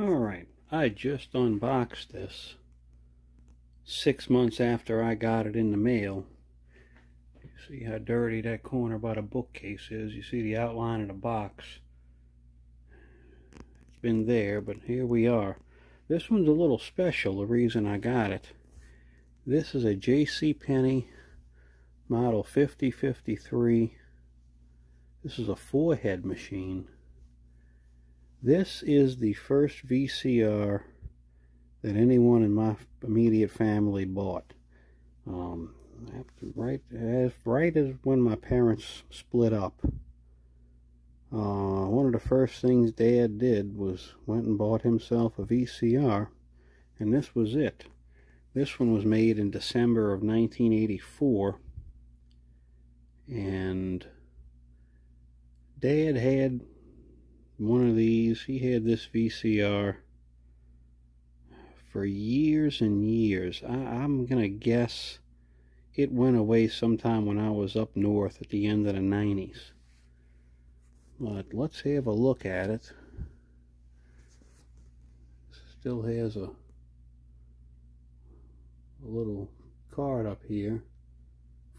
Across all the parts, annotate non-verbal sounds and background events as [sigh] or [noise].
Alright, I just unboxed this six months after I got it in the mail. You see how dirty that corner by the bookcase is. You see the outline of the box. It's been there, but here we are. This one's a little special, the reason I got it. This is a J.C. Penney model 5053. This is a four-head machine. This is the first VCR that anyone in my immediate family bought. Um, right as right as when my parents split up. Uh, one of the first things Dad did was went and bought himself a VCR, and this was it. This one was made in December of 1984, and Dad had one of these. He had this VCR for years and years. I, I'm going to guess it went away sometime when I was up north at the end of the 90s. But let's have a look at it. Still has a, a little card up here.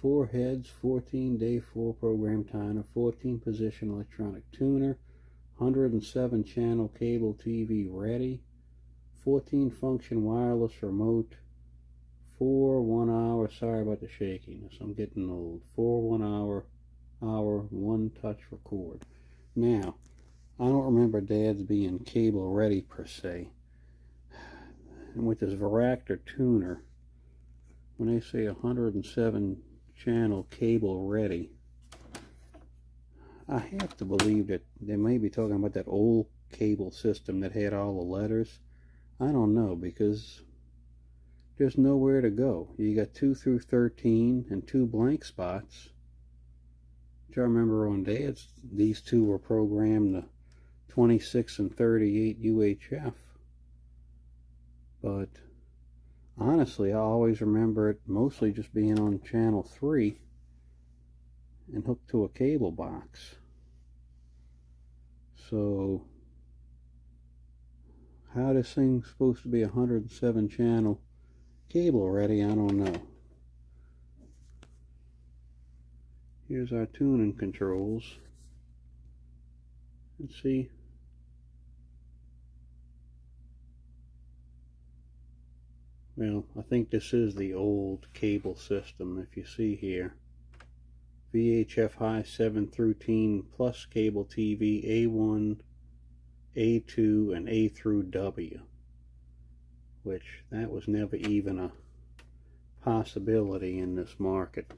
Four heads, 14 day, four program timer, 14 position electronic tuner, 107 channel cable TV ready, 14 function wireless remote, 4 1 hour, sorry about the shakiness, I'm getting old, 4 1 hour, hour, 1 touch record. Now, I don't remember Dad's being cable ready per se. And with this Varactor tuner, when they say 107 channel cable ready, I have to believe that they may be talking about that old cable system that had all the letters. I don't know because there's nowhere to go. You got 2 through 13 and two blank spots. Which I remember on Dad's, these two were programmed to 26 and 38 UHF. But honestly, I always remember it mostly just being on channel 3 and hooked to a cable box. So, how this thing's supposed to be 107 channel cable ready, I don't know. Here's our tuning controls. Let's see. Well, I think this is the old cable system, if you see here. VHF high 7 through teen plus cable TV A1, A2, and A through W. Which that was never even a possibility in this market,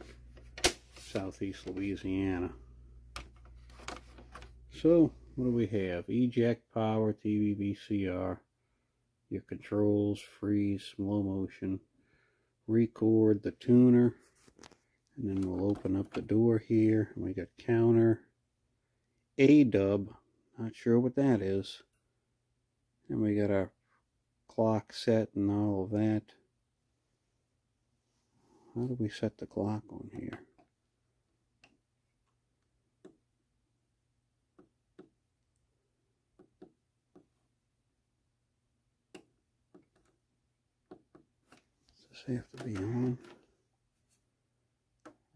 southeast Louisiana. So, what do we have? Eject power TV VCR, your controls, freeze, slow motion, record the tuner, and then we'll open up the door here. We got counter, A dub, not sure what that is. And we got our clock set and all of that. How do we set the clock on here? Have to be on?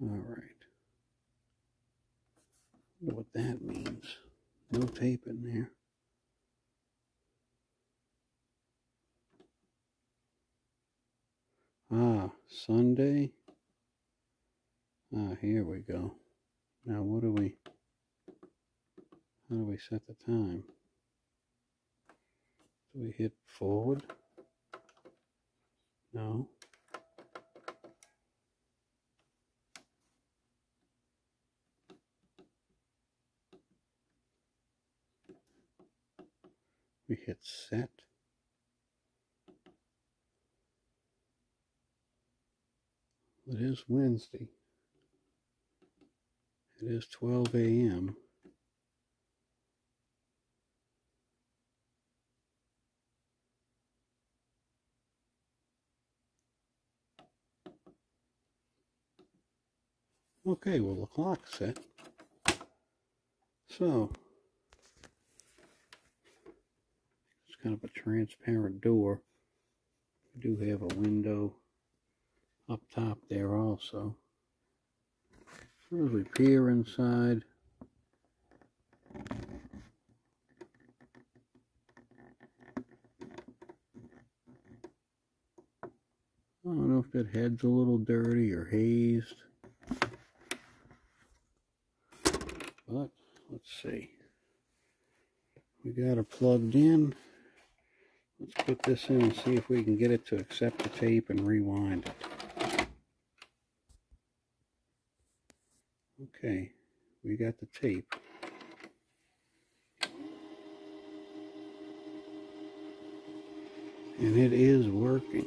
All right. What that means. No tape in there. Ah, Sunday. Ah, here we go. Now, what do we, how do we set the time? Do we hit forward? No. We hit set. It is Wednesday. It is 12 a.m. Okay, well the clock's set. So, kind of a transparent door. We do have a window up top there also. As we peer inside, I don't know if that head's a little dirty or hazed. But let's see. We got it plugged in. Let's put this in and see if we can get it to accept the tape and rewind it. Okay, we got the tape. And it is working.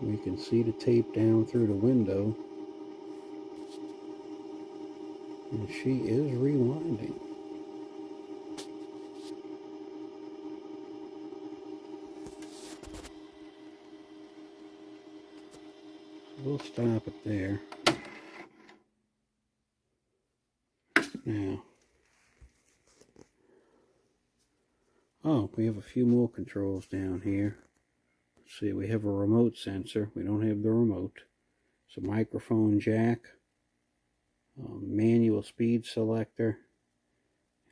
We can see the tape down through the window. And she is rewinding. We'll stop it there. Now, oh, we have a few more controls down here see, we have a remote sensor. We don't have the remote. It's a microphone jack, a manual speed selector,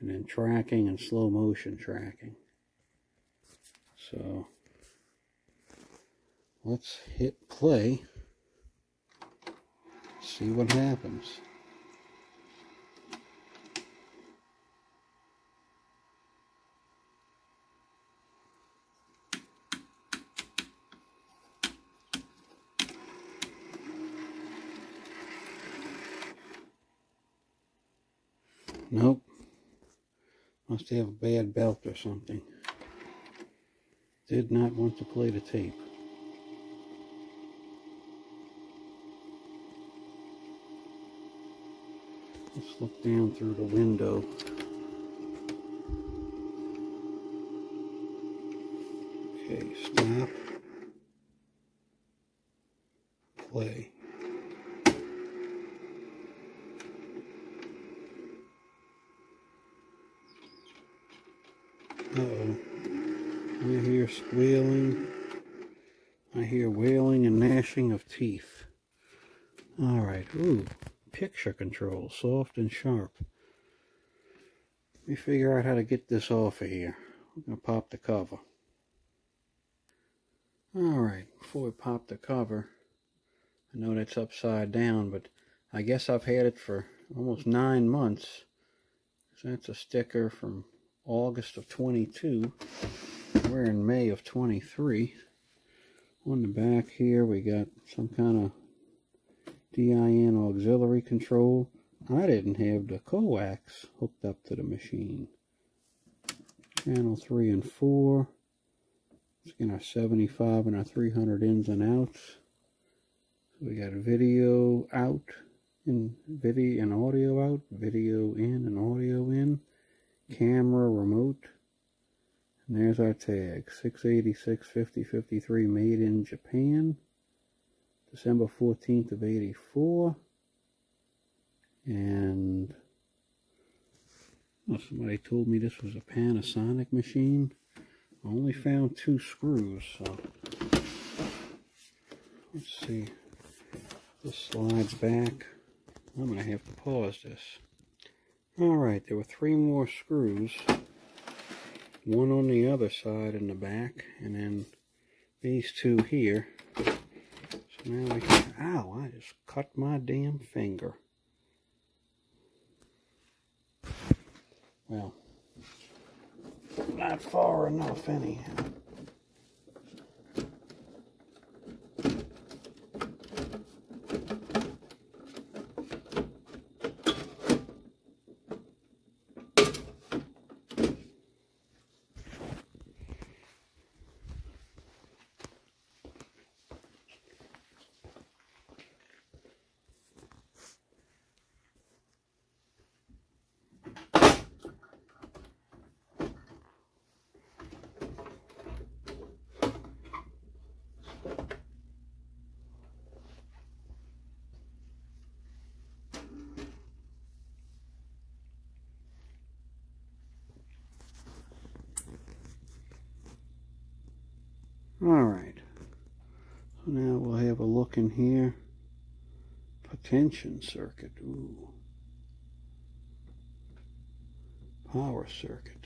and then tracking and slow motion tracking. So, let's hit play, see what happens. Nope. Must have a bad belt or something. Did not want to play the tape. Let's look down through the window. Okay, stop. Play. Uh-oh. I hear squealing. I hear wailing and gnashing of teeth. Alright, ooh, control, soft and sharp. Let me figure out how to get this off of here. I'm going to pop the cover. Alright, before we pop the cover, I know that's upside down, but I guess I've had it for almost nine months. So that's a sticker from August of 22. We're in May of 23. On the back here, we got some kind of DIN auxiliary control. I didn't have the coax hooked up to the machine. Channel 3 and 4. Let's get our 75 and our 300 ins and outs. So we got a video out and video and audio out, video in and audio in camera remote. And there's our tag, 686 5053 made in Japan, December 14th of 84. And well, somebody told me this was a Panasonic machine. I only found two screws, so let's see. This slides back. I'm going to have to pause this. Alright, there were three more screws. One on the other side in the back, and then these two here. Now we can, ow, I just cut my damn finger. Well, not far enough anyhow. Alright. So now we'll have a look in here. Potential circuit. Ooh. Power circuit.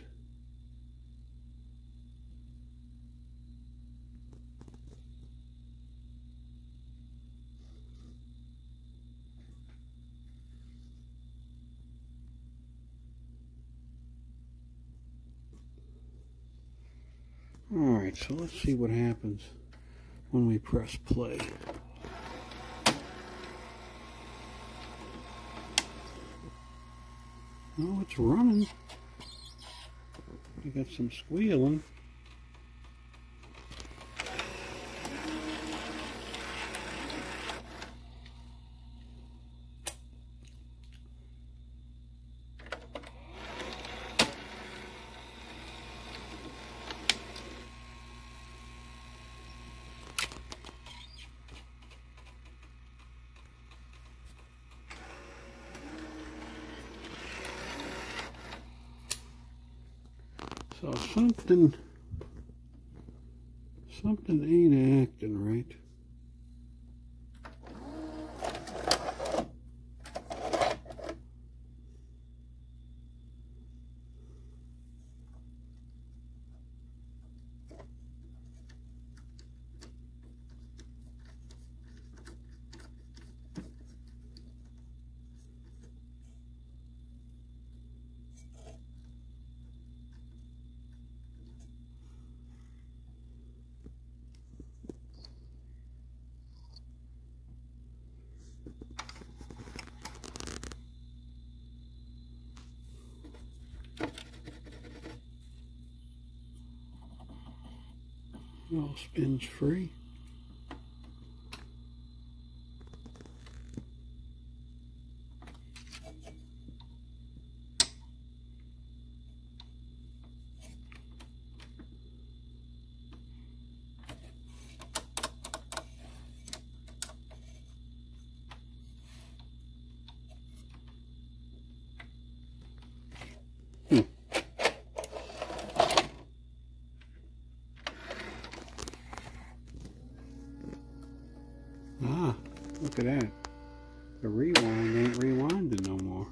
Alright, so let's see what happens when we press play. Oh, it's running. We got some squealing. So something, something ain't acting right. All spins free. Hmm. Ah, look at that. The rewind ain't rewinding no more.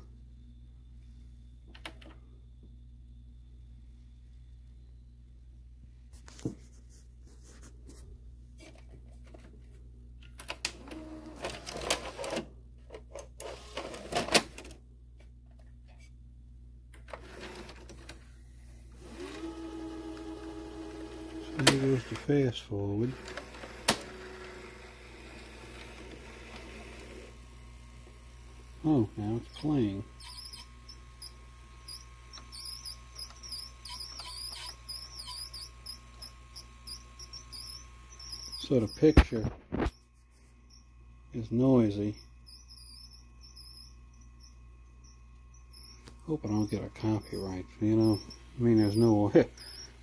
So goes the fast forward. Oh, now it's playing. So the picture is noisy. Hope I don't get a copyright, you know. I mean, there's no [laughs] way.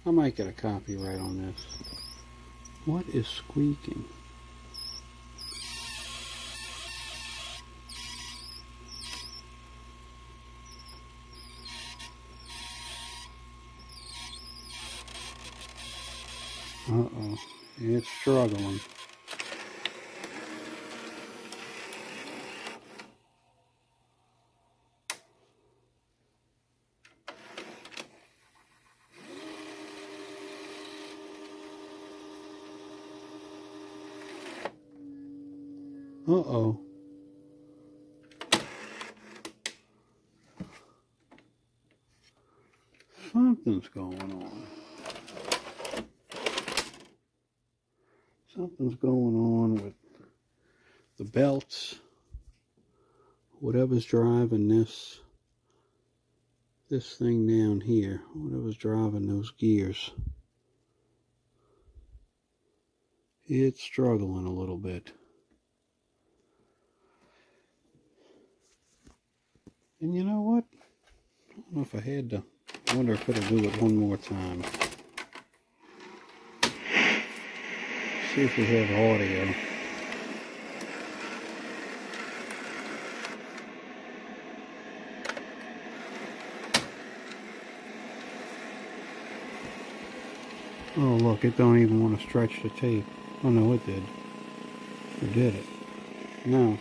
I might get a copyright on this. What is squeaking? It's struggling. Uh-oh. Something's going on. Something's going on with the belts. Whatever's driving this this thing down here, whatever's driving those gears. It's struggling a little bit. And you know what? I don't know if I had to. I wonder if it'll do it one more time. See if we have audio. Oh look, it don't even want to stretch the tape. Oh no, it did. Or did it? No.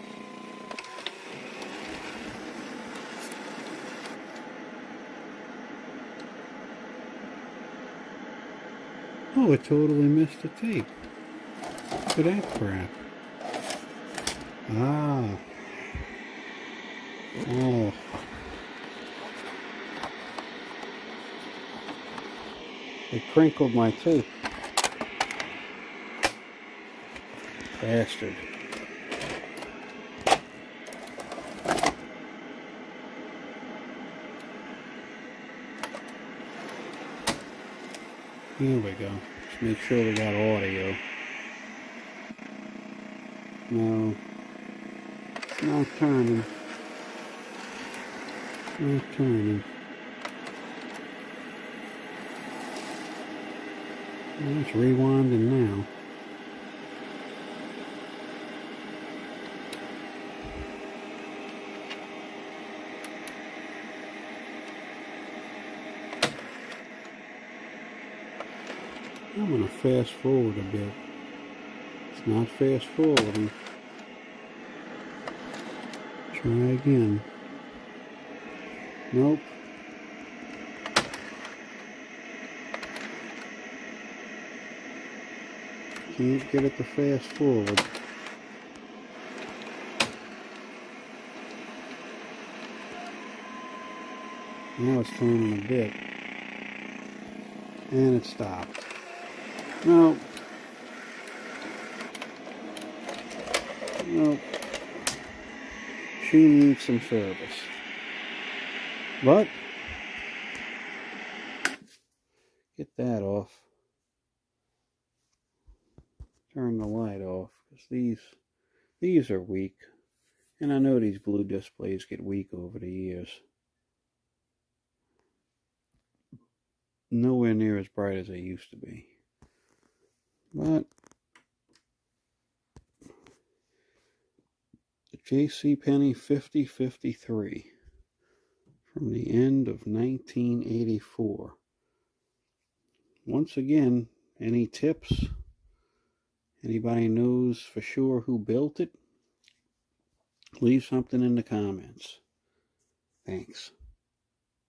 Oh, it totally missed the tape. At that crap. Ah. Oh. It crinkled my tooth. Bastard. Here we go. Just make sure we got audio. No. Not turning. Not turning. Well, it's rewinding now. I'm going to fast forward a bit. It's not fast forwarding. Try again. Nope. Can't get it to fast forward. Now it's turning a bit. And it stopped. No. No. She needs some service. But, get that off. Turn the light off, because these, these are weak. And I know these blue displays get weak over the years. Nowhere near as bright as they used to be. But the J.C. Penney 5053 from the end of 1984. Once again, any tips? Anybody knows for sure who built it? Leave something in the comments. Thanks.